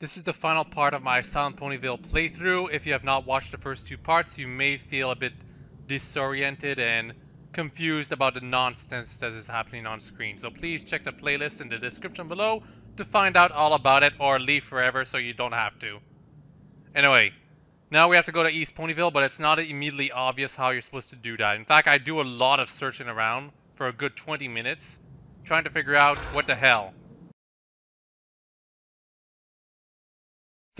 This is the final part of my Silent Ponyville playthrough. If you have not watched the first two parts, you may feel a bit disoriented and confused about the nonsense that is happening on screen. So please check the playlist in the description below to find out all about it or leave forever so you don't have to. Anyway, now we have to go to East Ponyville, but it's not immediately obvious how you're supposed to do that. In fact, I do a lot of searching around for a good 20 minutes trying to figure out what the hell.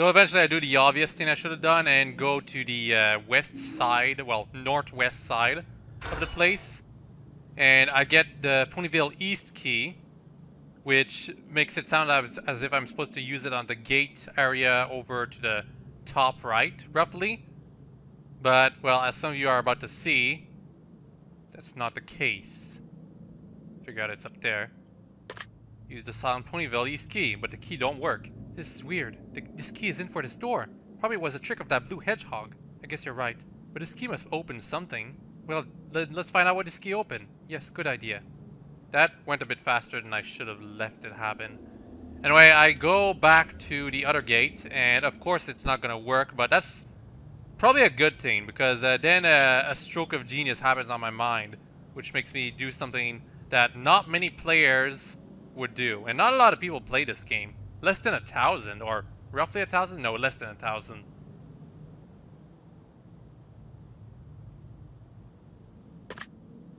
So eventually I do the obvious thing I should have done and go to the uh, west side, well, northwest side of the place. And I get the Ponyville East key, which makes it sound as, as if I'm supposed to use it on the gate area over to the top right, roughly. But, well, as some of you are about to see, that's not the case. Figure out it's up there. Use the Silent Ponyville East key, but the key don't work. This is weird. The, this key is in for this door. Probably was a trick of that blue hedgehog. I guess you're right. But this key must open something. Well, let, us find out what this key opened. Yes, good idea. That went a bit faster than I should have left it happen. Anyway, I go back to the other gate, and of course it's not gonna work, but that's probably a good thing, because uh, then uh, a stroke of genius happens on my mind, which makes me do something that not many players would do. And not a lot of people play this game. Less than a thousand, or roughly a thousand? No, less than a thousand.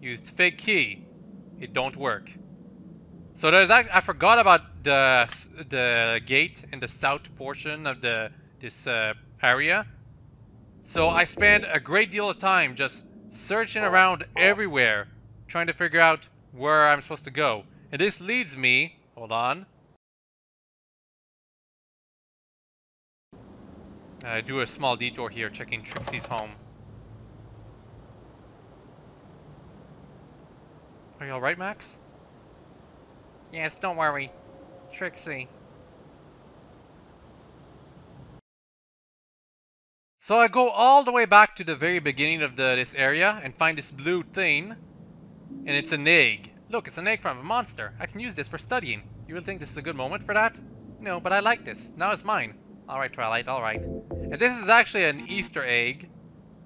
Used fake key. It don't work. So there's I forgot about the the gate in the south portion of the this uh, area. So I spent a great deal of time just searching around everywhere, trying to figure out where I'm supposed to go. And this leads me, hold on, I do a small detour here checking Trixie's home. Are you alright, Max? Yes, don't worry. Trixie. So I go all the way back to the very beginning of the, this area and find this blue thing. And it's an egg. Look, it's an egg from a monster. I can use this for studying. You will think this is a good moment for that? No, but I like this. Now it's mine. Alright, Twilight, alright. And this is actually an Easter egg.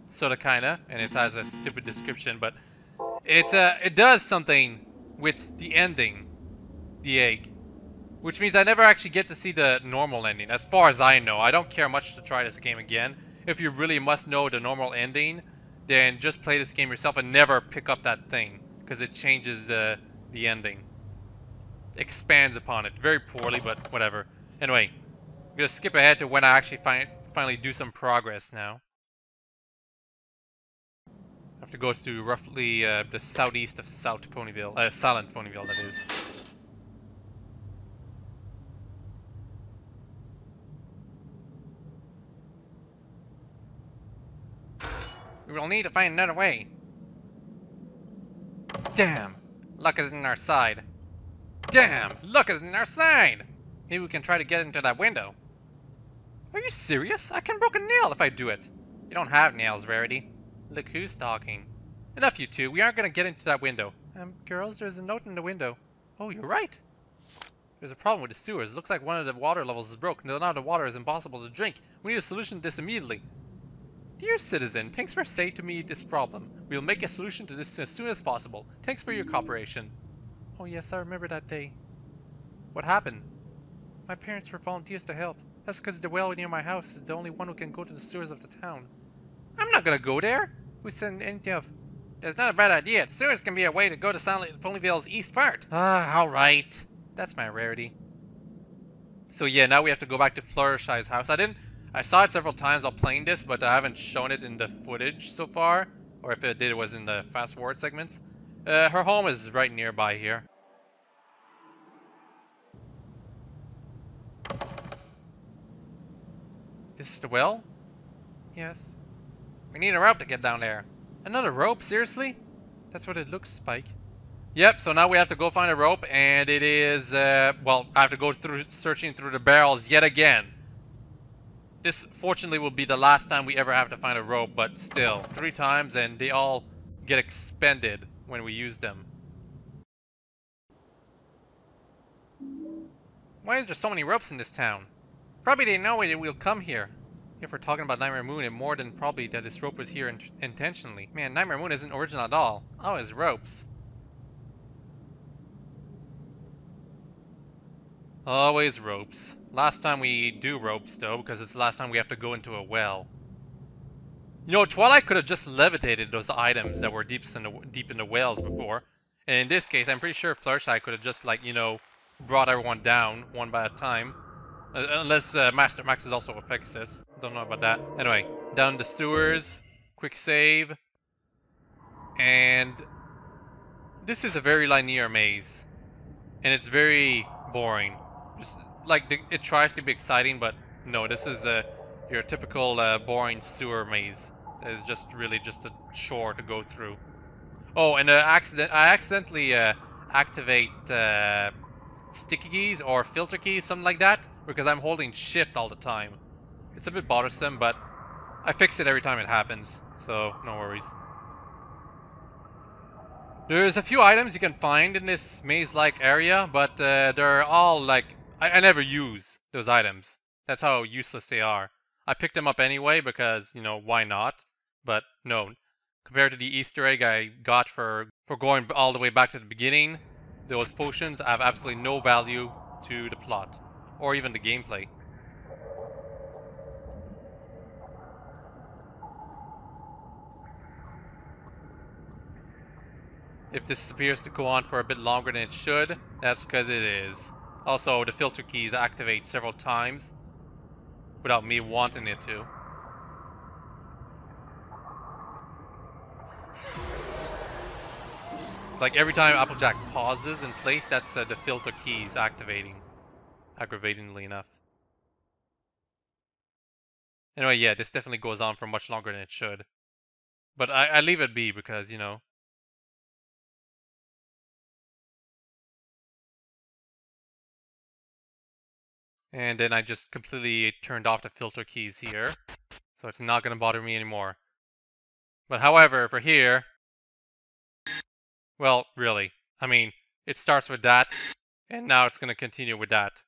Sorta kinda. And it has a stupid description, but... It's a, it does something with the ending. The egg. Which means I never actually get to see the normal ending, as far as I know. I don't care much to try this game again. If you really must know the normal ending, then just play this game yourself and never pick up that thing. Because it changes the, the ending. Expands upon it. Very poorly, but whatever. Anyway, I'm gonna skip ahead to when I actually finally do some progress now. I have to go to roughly uh, the southeast of South Ponyville, uh, Silent Ponyville, that is. We will need to find another way. Damn! Luck is in our side. Damn! Luck is in our side! Maybe we can try to get into that window. Are you serious? I can broke a nail if I do it. You don't have nails, Rarity. Look who's talking. Enough, you two. We aren't going to get into that window. Um, girls, there's a note in the window. Oh, you're right. There's a problem with the sewers. It looks like one of the water levels is broke. Now the water is impossible to drink. We need a solution to this immediately. Dear citizen, thanks for saying to me this problem. We'll make a solution to this as soon as possible. Thanks for your cooperation. Oh yes, I remember that day. What happened? My parents were volunteers to help. That's because the well near my house is the only one who can go to the sewers of the town. I'm not gonna go there! Who said anything of... That's not a bad idea. The sewers can be a way to go to Silent Ponyville's east part. Ah, alright. That's my rarity. So yeah, now we have to go back to Fluttershy's house. I didn't... I saw it several times while playing this, but I haven't shown it in the footage so far. Or if it did, it was in the fast forward segments. Uh, her home is right nearby here. The well? Yes. We need a rope to get down there. Another rope? Seriously? That's what it looks, Spike. Yep, so now we have to go find a rope, and it is, uh, well, I have to go through searching through the barrels yet again. This, fortunately, will be the last time we ever have to find a rope, but still, three times, and they all get expended when we use them. Why is there so many ropes in this town? Probably didn't know it will come here. If we're talking about Nightmare Moon, and more than probably that this rope was here in intentionally. Man, Nightmare Moon isn't original at all. Oh, ropes. Always ropes. Last time we do ropes, though, because it's the last time we have to go into a well. You know, Twilight could have just levitated those items that were deepest in the, deep in the wells before. And in this case, I'm pretty sure Fluttershy could have just, like, you know, brought everyone down one by a time. Uh, unless uh, Master Max is also a Pegasus. Don't know about that. Anyway, down the sewers. Quick save. And this is a very linear maze. And it's very boring. Just like the, it tries to be exciting, but no, this is a your typical uh, boring sewer maze. It's just really just a chore to go through. Oh, and uh, accident I accidentally uh, activate uh, sticky keys or filter keys, something like that, because I'm holding shift all the time. It's a bit bothersome, but I fix it every time it happens, so no worries. There's a few items you can find in this maze-like area, but uh, they're all like... I, I never use those items. That's how useless they are. I picked them up anyway because, you know, why not? But no, compared to the Easter egg I got for, for going all the way back to the beginning, those potions have absolutely no value to the plot, or even the gameplay. If this appears to go on for a bit longer than it should, that's because it is. Also, the filter keys activate several times without me wanting it to. Like every time Applejack pauses in place, that's uh, the filter keys activating. Aggravatingly enough. Anyway, yeah, this definitely goes on for much longer than it should. But I, I leave it be because, you know. And then I just completely turned off the filter keys here. So it's not going to bother me anymore. But however, for here, well, really. I mean, it starts with that, and now it's going to continue with that.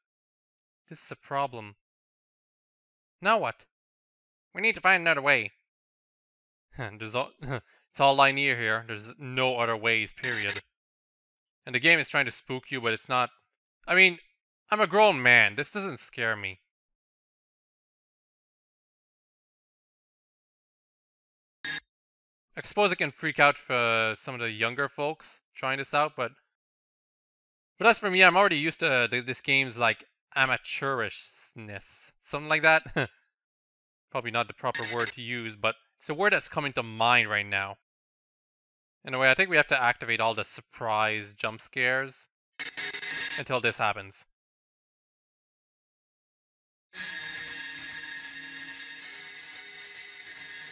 This is a problem. Now what? We need to find another way. There's all, it's all linear here. There's no other ways, period. And the game is trying to spook you, but it's not... I mean, I'm a grown man. This doesn't scare me. I suppose it can freak out for some of the younger folks trying this out, but but as for me, I'm already used to this game's like amateurishness, something like that. Probably not the proper word to use, but it's a word that's coming to mind right now. Anyway, I think we have to activate all the surprise jump scares until this happens.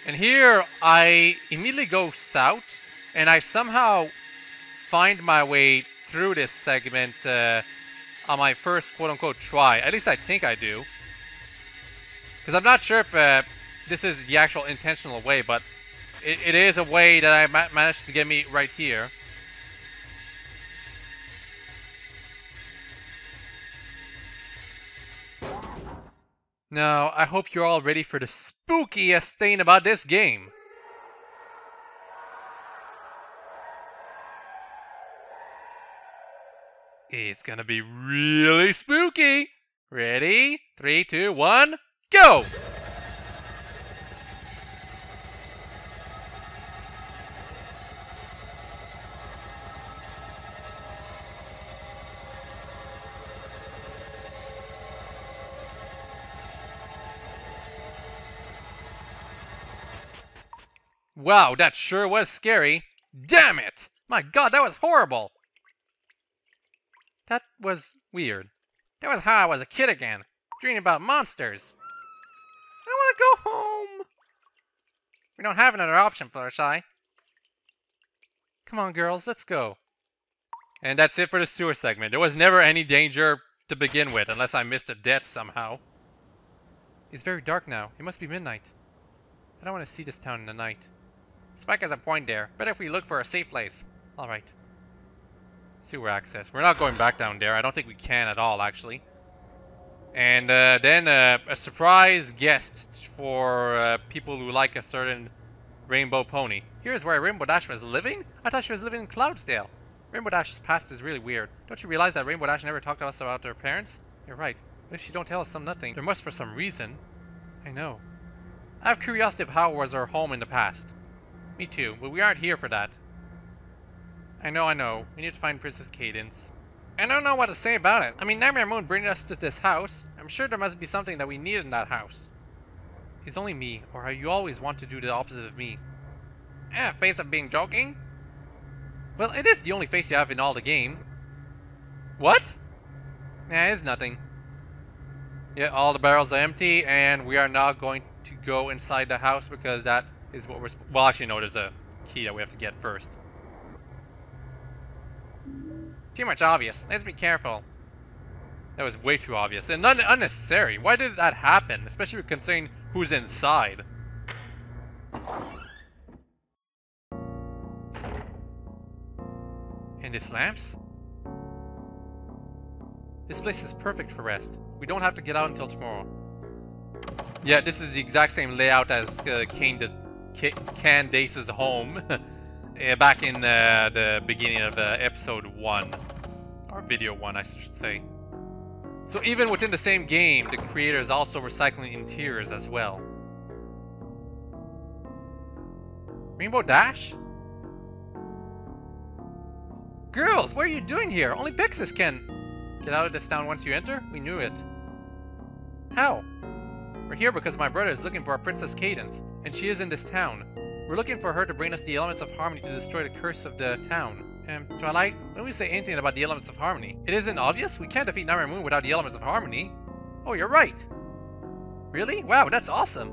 And here I immediately go south and I somehow find my way through this segment uh, on my first quote-unquote try. At least I think I do. Because I'm not sure if uh, this is the actual intentional way, but it, it is a way that I ma managed to get me right here. Now, I hope you're all ready for the spookiest thing about this game. It's gonna be really spooky. Ready? Three, two, one, go! Wow, that sure was scary. Damn it! My god, that was horrible! That was weird. That was how I was a kid again, dreaming about monsters. I want to go home! We don't have another option, Fluttershy. Come on, girls, let's go. And that's it for the sewer segment. There was never any danger to begin with, unless I missed a death somehow. It's very dark now. It must be midnight. I don't want to see this town in the night. Spike has a point there. Better if we look for a safe place. Alright. Sewer access. We're not going back down there. I don't think we can at all, actually. And uh, then uh, a surprise guest for uh, people who like a certain Rainbow Pony. Here's where Rainbow Dash was living? I thought she was living in Cloudsdale. Rainbow Dash's past is really weird. Don't you realize that Rainbow Dash never talked to us about her parents? You're right. But if she don't tell us some nothing, there must for some reason. I know. I have curiosity of how was her home in the past. Me too, but we aren't here for that. I know, I know. We need to find Princess Cadance. I don't know what to say about it. I mean, Nightmare Moon bringing us to this house. I'm sure there must be something that we need in that house. It's only me, or how you always want to do the opposite of me. Eh, face of being joking? Well, it is the only face you have in all the game. What? Nah, it's nothing. Yeah, all the barrels are empty, and we are now going to go inside the house because that is what we're... Well, actually, no, there's a key that we have to get first. Too much obvious. Let's be careful. That was way too obvious and un unnecessary. Why did that happen? Especially considering who's inside. And these lamps? This place is perfect for rest. We don't have to get out until tomorrow. Yeah, this is the exact same layout as uh, Cadance's home. uh, back in uh, the beginning of uh, episode 1. Or video 1, I should say. So even within the same game, the creator is also recycling interiors as well. Rainbow Dash? Girls, what are you doing here? Only Pixis can... Get out of this town once you enter? We knew it. How? We're here because my brother is looking for a Princess Cadance, and she is in this town. We're looking for her to bring us the elements of harmony to destroy the curse of the town. Um, Twilight, when we say anything about the elements of harmony, it isn't obvious? We can't defeat Nightmare Moon without the elements of harmony. Oh, you're right. Really? Wow, that's awesome.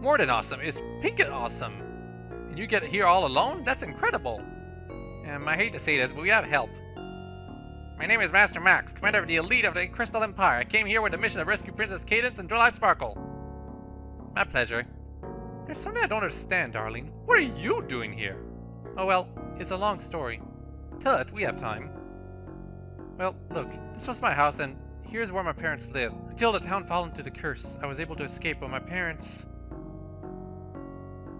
More than awesome. Is Pinkett awesome? And you get here all alone? That's incredible. Um, I hate to say this, but we have help. My name is Master Max, commander of the elite of the Crystal Empire. I came here with the mission to rescue Princess Cadance and Twilight Sparkle. My pleasure. There's something I don't understand, darling. What are you doing here? Oh well, it's a long story. Tell it, we have time. Well, look, this was my house and here's where my parents live. Until the town fell into the curse, I was able to escape, but my parents...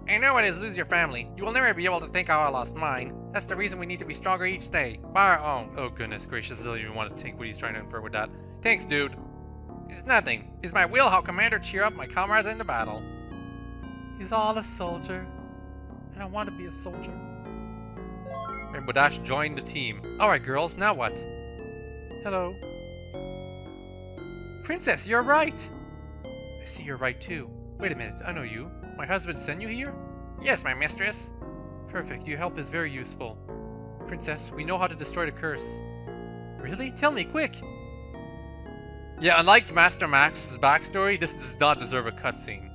I know it is lose your family. You will never be able to think how I lost mine. That's the reason we need to be stronger each day. By our own. Oh goodness gracious, I don't even want to think what he's trying to infer with that. Thanks, dude. It's nothing. It's my will how Commander cheer up my comrades in the battle. He's all a soldier. And I want to be a soldier. And Bodash joined the team. Alright girls, now what? Hello. Princess, you're right! I see you're right too. Wait a minute, I know you. My husband sent you here? Yes, my mistress. Perfect, your help is very useful. Princess, we know how to destroy the curse. Really? Tell me, quick! Yeah, unlike Master Max's backstory, this does not deserve a cutscene.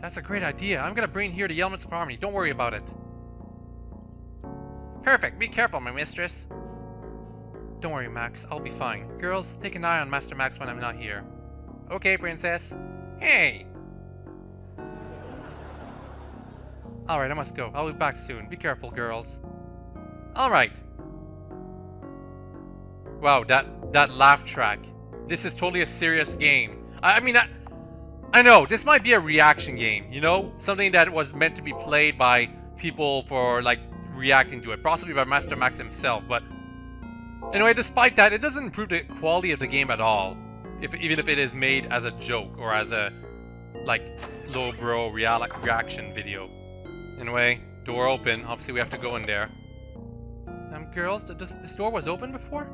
That's a great idea. I'm gonna bring here the elements of harmony. Don't worry about it. Perfect. Be careful, my mistress. Don't worry, Max. I'll be fine. Girls, take an eye on Master Max when I'm not here. Okay, princess. Hey! Alright, I must go. I'll be back soon. Be careful, girls. Alright. Wow, that, that laugh track. This is totally a serious game. I, I mean, I, I know, this might be a reaction game, you know? Something that was meant to be played by people for, like, reacting to it. Possibly by Master Max himself, but... Anyway, despite that, it doesn't improve the quality of the game at all. If, even if it is made as a joke or as a, like, low-bro reaction video. Anyway, door open. Obviously, we have to go in there. Um, girls, this, this door was open before?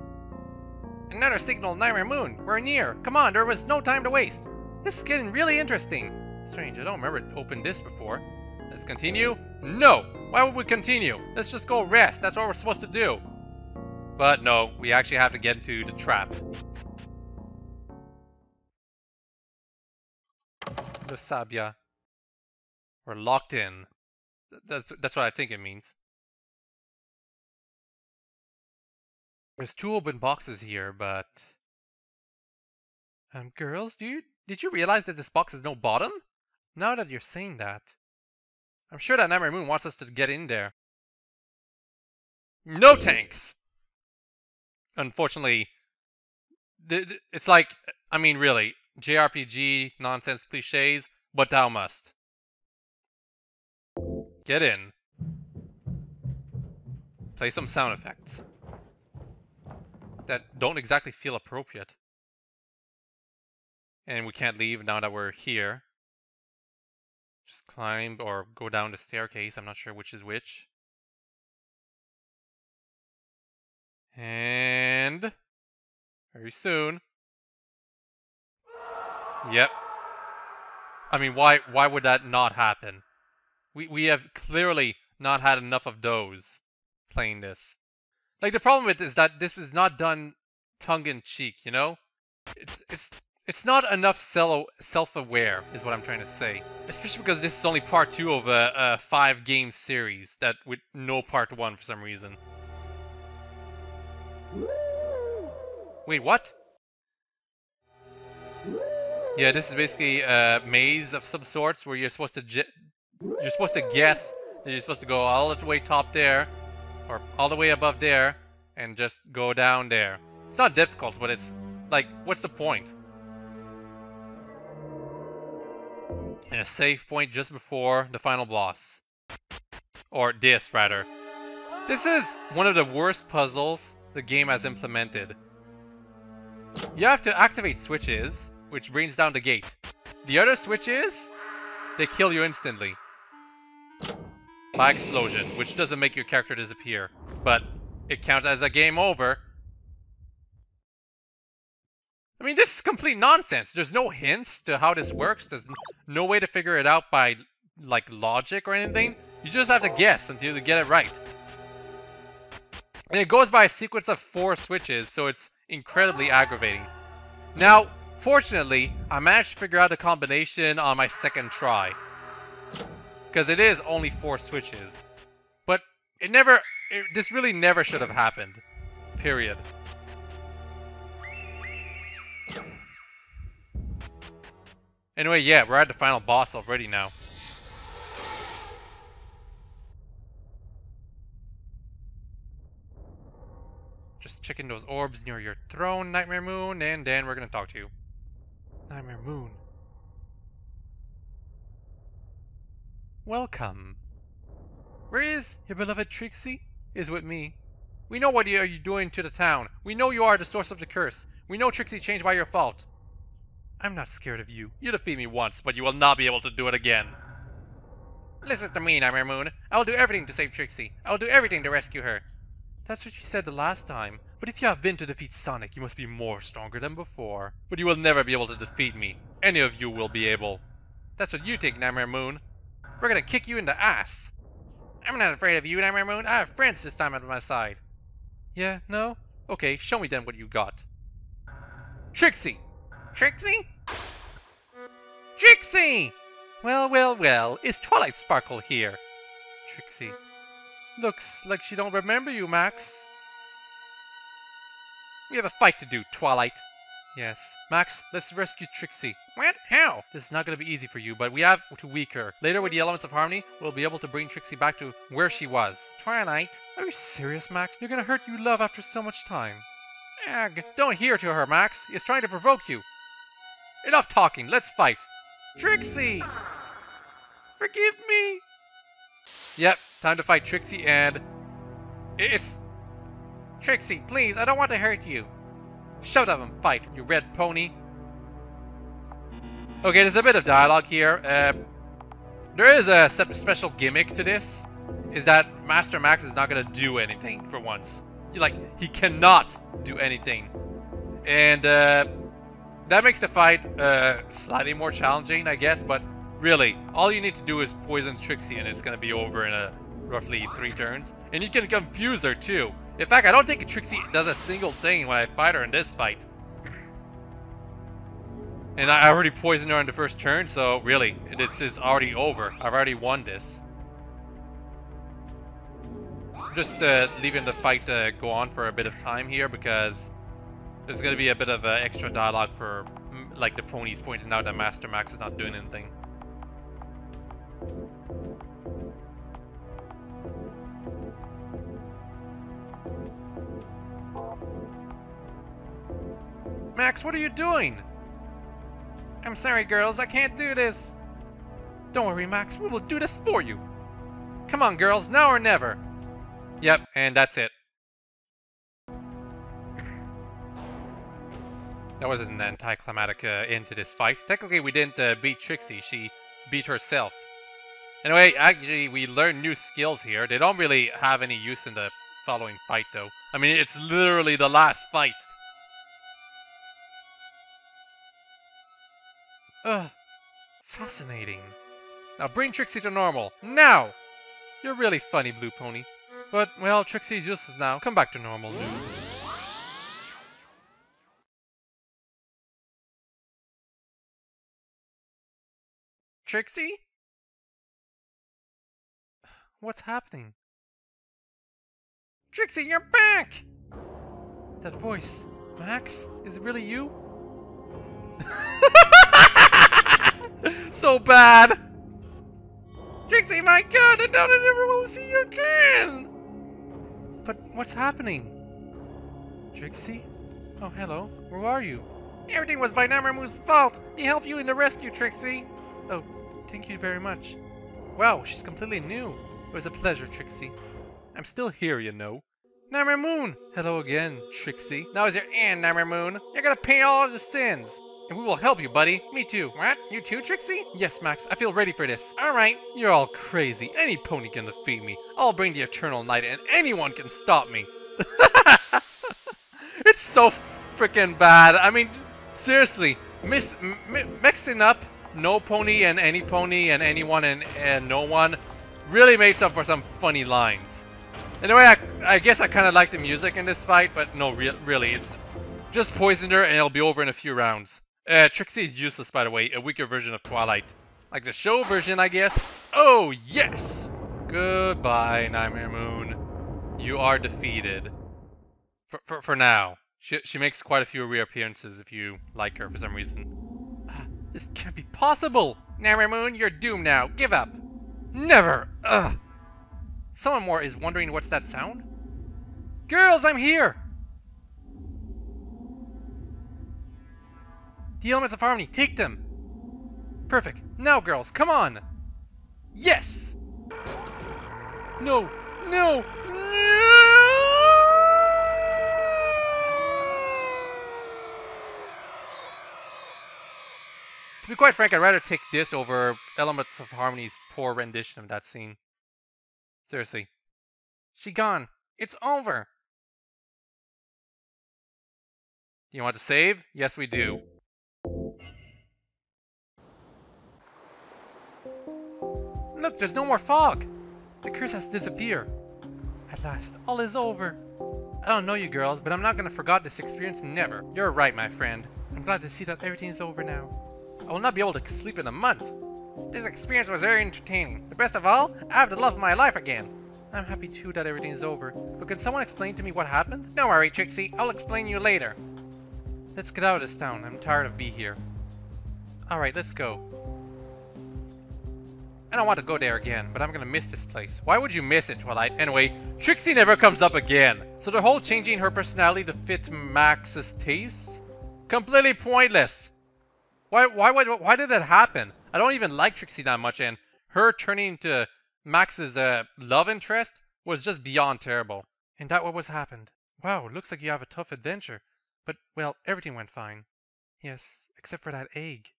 Another signal, Nightmare Moon. We're near. Come on, there was no time to waste. This is getting really interesting. Strange, I don't remember it opened this before. Let's continue. No! Why would we continue? Let's just go rest. That's what we're supposed to do. But no, we actually have to get into the trap. The Sabia. We're locked in. That's, that's what I think it means. There's two open boxes here, but... Um, girls, do you did you realize that this box has no bottom? Now that you're saying that. I'm sure that Nightmare Moon wants us to get in there. No tanks! Unfortunately, it's like I mean, really, JRPG nonsense cliches, but thou must. Get in. Play some sound effects. That don't exactly feel appropriate. And we can't leave now that we're here. Just climb or go down the staircase. I'm not sure which is which. And very soon. Yep. I mean, why why would that not happen? We we have clearly not had enough of those playing this. Like the problem with it is that this is not done tongue in cheek, you know? It's it's it's not enough self-aware, is what I'm trying to say. Especially because this is only part two of a, a five-game series that with no part one for some reason. Wait, what? Yeah, this is basically a maze of some sorts where you're supposed to you're supposed to guess that you're supposed to go all the way top there, or all the way above there, and just go down there. It's not difficult, but it's like, what's the point? And a save point just before the final boss. Or this, rather. This is one of the worst puzzles the game has implemented. You have to activate switches, which brings down the gate. The other switches, they kill you instantly. By explosion, which doesn't make your character disappear. But it counts as a game over. I mean, this is complete nonsense. There's no hints to how this works. There's no way to figure it out by, like, logic or anything. You just have to guess until you get it right. And it goes by a sequence of four switches, so it's incredibly aggravating. Now, fortunately, I managed to figure out the combination on my second try. Because it is only four switches. But it never... It, this really never should have happened. Period. Anyway, yeah, we're at the final boss already now. Just checking those orbs near your throne, Nightmare Moon, and then we're gonna talk to you. Nightmare Moon. Welcome. Where is your beloved Trixie? Is with me. We know what you are doing to the town. We know you are the source of the curse. We know Trixie changed by your fault. I'm not scared of you. You defeat me once, but you will not be able to do it again. Listen to me, Nightmare Moon. I will do everything to save Trixie. I will do everything to rescue her. That's what you said the last time. But if you have been to defeat Sonic, you must be more stronger than before. But you will never be able to defeat me. Any of you will be able. That's what you think, Nightmare Moon. We're gonna kick you in the ass. I'm not afraid of you, Nightmare Moon. I have friends this time at my side. Yeah, no? Okay, show me then what you got. Trixie! Trixie? Trixie! Well, well, well, is Twilight Sparkle here? Trixie. Looks like she don't remember you, Max. We have a fight to do, Twilight. Yes. Max, let's rescue Trixie. What? How? This is not going to be easy for you, but we have to weak her. Later, with the Elements of Harmony, we'll be able to bring Trixie back to where she was. Twilight? Are you serious, Max? You're going to hurt you love after so much time. Ag, don't hear to her, Max. He's trying to provoke you. Enough talking. Let's fight. Trixie! Forgive me! Yep, time to fight Trixie and... It's... Trixie, please, I don't want to hurt you. Shut up and fight, you red pony. Okay, there's a bit of dialogue here. Uh, there is a special gimmick to this. Is that Master Max is not to do anything for once. Like, he cannot do anything. And uh, that makes the fight uh, slightly more challenging, I guess. But really, all you need to do is poison Trixie and it's to be over in a roughly three turns. And you can confuse her too. In fact, I don't think Trixie does a single thing when I fight her in this fight. And I already poisoned her on the first turn, so really, this is already over. I've already won this. Just uh, leaving the fight uh, go on for a bit of time here because there's going to be a bit of uh, extra dialogue for mm, like the ponies pointing out that Master Max is not doing anything. Max, what are you doing? I'm sorry, girls, I can't do this. Don't worry, Max, we will do this for you. Come on, girls, now or never. Yep, and that's it. That was an anticlimactic uh, end to this fight. Technically, we didn't uh, beat Trixie. She beat herself. Anyway, actually, we learned new skills here. They don't really have any use in the following fight, though. I mean, it's literally the last fight. Ugh. Fascinating. Now bring Trixie to normal. Now! You're really funny, Blue Pony. But, well, Trixie's useless now. Come back to normal, dude. Trixie? What's happening? Trixie, you're back! That voice. Max? Is it really you? so bad! Trixie, my god, I doubt I never will see you again! But what's happening? Trixie? Oh, hello. Where are you? Everything was by Namramu's fault! He helped you in the rescue, Trixie! Oh, thank you very much. Wow, she's completely new. It was a pleasure, Trixie. I'm still here, you know. Namramoon! Hello again, Trixie. Now is your end, Namramoon. You're gonna pay all the sins. And we will help you, buddy. Me too. What? You too, Trixie? Yes, Max. I feel ready for this. Alright. You're all crazy. Any pony can defeat me. I'll bring the Eternal Night, and anyone can stop me. it's so freaking bad. I mean, seriously. Mixing up no pony and any pony and anyone and, and no one really made up for some funny lines. Anyway, I, I guess I kind of like the music in this fight, but no, re really, it's just poisoned her and it'll be over in a few rounds. Uh, Trixie is useless, by the way. A weaker version of Twilight. Like the show version, I guess. Oh, yes! Goodbye, Nightmare Moon. You are defeated. For, for, for now. She, she makes quite a few reappearances if you like her for some reason. Ah, this can't be possible! Nightmare Moon, you're doomed now. Give up. Never! Ugh. Someone more is wondering what's that sound? Girls, I'm here! The elements of harmony, take them! Perfect. Now, girls, come on! Yes! No! No! To be quite frank, I'd rather take this over Elements of Harmony's poor rendition of that scene. Seriously. She gone. It's over. Do you want to save? Yes, we do. Look, there's no more fog. The curse has disappeared. At last, all is over. I don't know you girls, but I'm not gonna forget this experience never. You're right, my friend. I'm glad to see that everything is over now. I will not be able to sleep in a month. This experience was very entertaining. The best of all, I have the love of my life again. I'm happy too that everything is over, but can someone explain to me what happened? Don't worry, Trixie. I'll explain you later. Let's get out of this town. I'm tired of being here. Alright, let's go. I don't want to go there again, but I'm gonna miss this place. Why would you miss it, Twilight? Anyway, Trixie never comes up again. So the whole changing her personality to fit Max's tastes? Completely pointless. Why, why, why, why did that happen? I don't even like Trixie that much, and her turning to Max's uh, love interest was just beyond terrible. And that what was happened. Wow, looks like you have a tough adventure. But, well, everything went fine. Yes, except for that egg.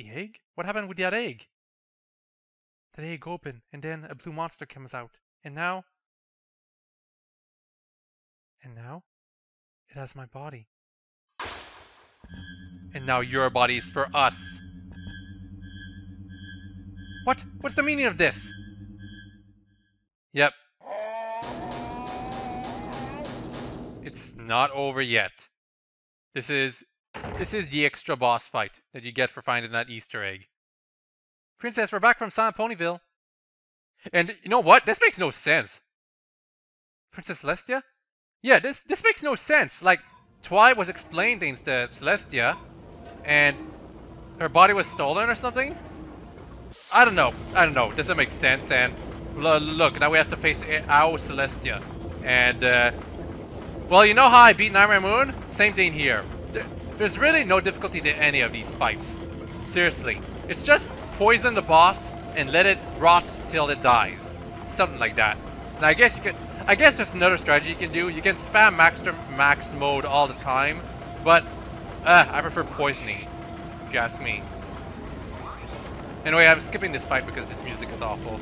The egg? What happened with that egg? That egg opened, and then a blue monster comes out. And now... And now? It has my body. And now your body is for us. What? What's the meaning of this? Yep. It's not over yet. This is this is the extra boss fight that you get for finding that Easter egg. Princess, we're back from Silent Ponyville. And you know what? This makes no sense. Princess Celestia? Yeah, this this makes no sense. Like, Twilight was explaining things to Celestia, and her body was stolen or something? I don't know. I don't know. Doesn't make sense. And look, now we have to face our Celestia. And, uh, well, you know how I beat Nightmare Moon? Same thing here. There's really no difficulty to any of these fights. Seriously. It's just poison the boss and let it rot till it dies. Something like that. And I guess you can I guess there's another strategy you can do. You can spam max max mode all the time, but uh, I prefer poisoning, if you ask me. Anyway, I'm skipping this fight because this music is awful.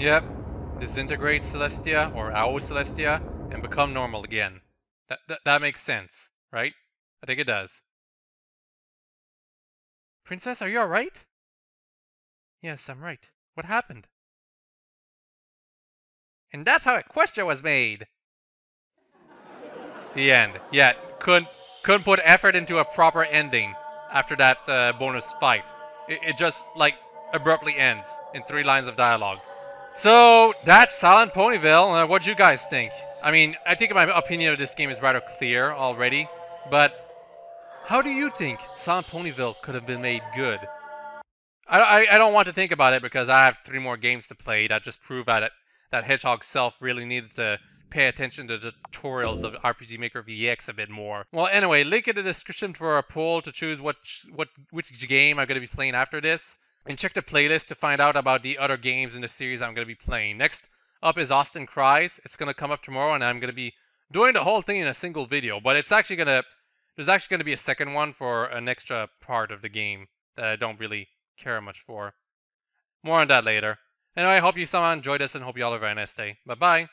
Yep, disintegrate Celestia, or AO Celestia, and become normal again. That, that, that makes sense, right? I think it does. Princess, are you alright? Yes, I'm right. What happened? And that's how Equestria was made! the end. Yeah, couldn't, couldn't put effort into a proper ending after that uh, bonus fight. It, it just, like, abruptly ends in three lines of dialogue. So, that's Silent Ponyville. Uh, what do you guys think? I mean, I think my opinion of this game is rather clear already, but how do you think Silent Ponyville could have been made good? I, I, I, don't want to think about it because I have three more games to play that just prove that that Hedgehog Self really needed to pay attention to the tutorials of RPG Maker VX a bit more. Well, anyway, link in the description for a poll to choose what what which game I'm going to be playing after this. And check the playlist to find out about the other games in the series I'm going to be playing. Next up is Austin Cries. It's going to come up tomorrow, and I'm going to be doing the whole thing in a single video. But it's actually going to there's actually going to be a second one for an extra part of the game that I don't really care much for. More on that later. Anyway, I hope you somehow enjoyed this and hope you all have a very nice day. Bye-bye.